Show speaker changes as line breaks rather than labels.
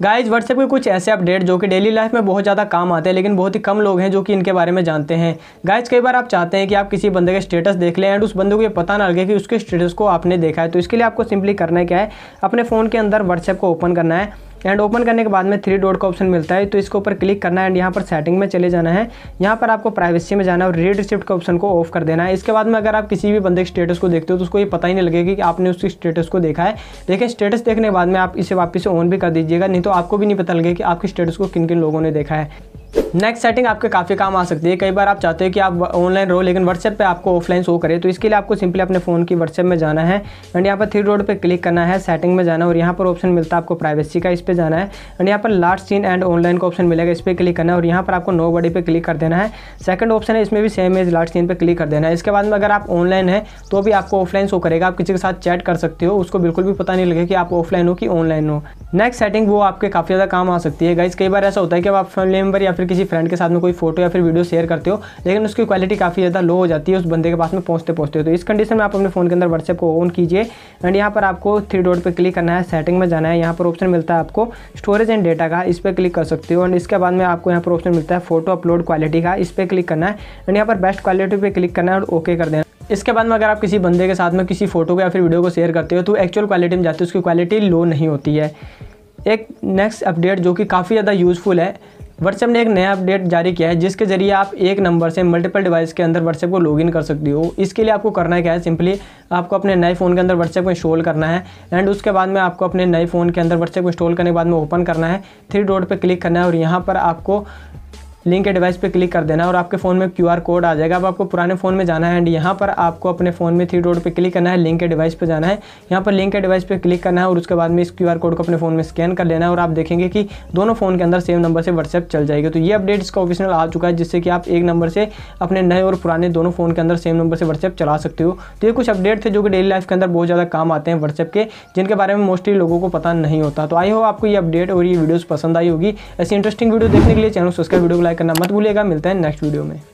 Guys WhatsApp के कुछ ऐसे अपडेट जो कि डेली लाइफ में बहुत ज़्यादा काम आते हैं, लेकिन बहुत ही कम लोग हैं जो कि इनके बारे में जानते हैं। गाइज़ कई बार आप चाहते हैं कि आप किसी बंदे के स्टेटस देख लें एंड उस बंदे को ये पता ना लगे कि उसके स्टेटस को आपने देखा है। तो इसके लिए आपको सिंपली करना क्या है? अपने फ़ोन के अंदर व्हाट्सएप को ओपन करना है। एंड ओपन करने के बाद में थ्री डॉट का ऑप्शन मिलता है तो इसके ऊपर क्लिक करना है एंड यहाँ पर सेटिंग में चले जाना है। यहाँ पर आपको प्राइवेसी में जाना है और रीड रिसिप्ट के ऑप्शन को ऑफ़ कर देना है। इसके बाद में अगर आप किसी भी बंदे के स्टेटस को देखते हो तो उसको ये पता ही नहीं लगेगा कि आपने उसके स्टेटस को देखा है। लेकिन स्टेटस देखने के बाद में आप इसे वापस से ऑन भी कर दीजिएगा, नहीं तो आपको भी नहीं पता लगेगा कि आपके स्टेटस को किन किन लोगों ने देखा है। नेक्स्ट सेटिंग आपके काफ़ी काम आ सकती है। कई बार आप चाहते हो कि आप ऑनलाइन रहो, लेकिन व्हाट्सएप पे आपको ऑफलाइन शो करे तो इसके लिए आपको सिंपली अपने फ़ोन की व्हाट्सएप में जाना है। एंड यहाँ पर थ्री रोड पे क्लिक करना है सेटिंग में जाना है, और यहाँ पर ऑप्शन मिलता है आपको प्राइवेसी का, इस पर जाना है। एंड यहाँ पर लास्ट सीन एंड ऑनलाइन का ऑप्शन मिलेगा, इस पर क्लिक करना है, और यहाँ पर आपको नो बडी पे क्लिक कर देना है। सेकंड ऑप्शन है, इसमें भी सेम एज लास्ट सीन पर क्लिक कर देना है। इसके बाद में अगर आप ऑनलाइन है तो भी आपको ऑफलाइन शो करेगा। आप किसी के साथ चैट कर सकते हो, उसको बिल्कुल भी पता नहीं लगे कि आप ऑफलाइन हो कि ऑनलाइन हो। नेक्स्ट सेटिंग वो आपके काफ़ी ज़्यादा काम आ सकती है। गाइज़ कई बार ऐसा होता है कि आप फैमिली मेंबर या फिर किसी फ्रेंड के साथ में कोई फ़ोटो या फिर वीडियो शेयर करते हो, लेकिन उसकी क्वालिटी काफ़ी ज़्यादा लो हो जाती है, उस बंदे के पास में पहुँचते पहुँचते तो इस कंडीशन में आप अपने फ़ोन के अंदर व्हाट्सएप को ऑन कीजिए एंड यहाँ पर आपको थ्री डॉट पर क्लिक करना है सेटिंग में जाना है। यहाँ पर ऑप्शन मिलता है आपको स्टोरेज एंड डेटा का, इस पर क्लिक कर सकते हो। एंड इसके बाद में आपको यहाँ पर ऑप्शन मिलता है फ़ोटो अपलोड क्वालिटी का, इस पर क्लिक करना है। एंड यहाँ पर बेस्ट क्वालिटी पर क्लिक करना है और ओके कर देना इसके बाद में अगर आप किसी बंदे के साथ में किसी फ़ोटो को या फिर वीडियो को शेयर करते हो तो एक्चुअल क्वालिटी में जाते हो, उसकी क्वालिटी लो नहीं होती है। एक नेक्स्ट अपडेट जो कि काफ़ी ज़्यादा यूज़फुल है व्हाट्सएप ने एक नया अपडेट जारी किया है, जिसके ज़रिए आप एक नंबर से मल्टीपल डिवाइस के अंदर व्हाट्सएप को लॉगिन कर सकती हो। इसके लिए आपको करना क्या है? सिंपली आपको अपने नए फ़ोन के अंदर व्हाट्सएप को इंस्टॉल करना है एंड उसके बाद में आपको अपने नए फ़ोन के अंदर व्हाट्सएप को इंस्टॉल करने के बाद में ओपन करना है। थ्री डॉट पर क्लिक करना है, और यहाँ पर आपको लिंक के डिवाइस पे क्लिक कर देना और आपके फ़ोन में क्यूआर कोड आ जाएगा। अब आपको पुराने फ़ोन में जाना है एंड यहाँ पर आपको अपने फ़ोन में थ्री डॉट पे क्लिक करना है लिंक के डिवाइस पे जाना है। यहाँ पर लिंक के डिवाइस पे क्लिक करना है और उसके बाद में इस क्यूआर कोड को अपने फ़ोन में स्कैन कर लेना है और आप देखेंगे कि दोनों फ़ोन के अंदर सेम नंबर से व्हाट्सएप चल जाएगी। तो ये अपडेट इसका ऑफिशियल आ चुका है, जिससे कि आप एक नंबर से अपने नए और पुराने दोनों फ़ोन के अंदर सेम नंबर से व्हाट्सएप चला सकते हो। तो ये कुछ अपडेट थे जो कि डेली लाइफ के अंदर बहुत ज़्यादा काम आते हैं व्हाट्सएप के, जिनके बारे में मोस्टली लोगों को पता नहीं होता। तो आई हो आपको ये अपडेट और ये वीडियोज़ पसंद आई होगी। ऐसी इंटरेस्टिंग वीडियो देखने के लिए चैनल सब्सक्राइब वीडियो को लाइक करना मत भूलिएगा मिलता है नेक्स्ट वीडियो में।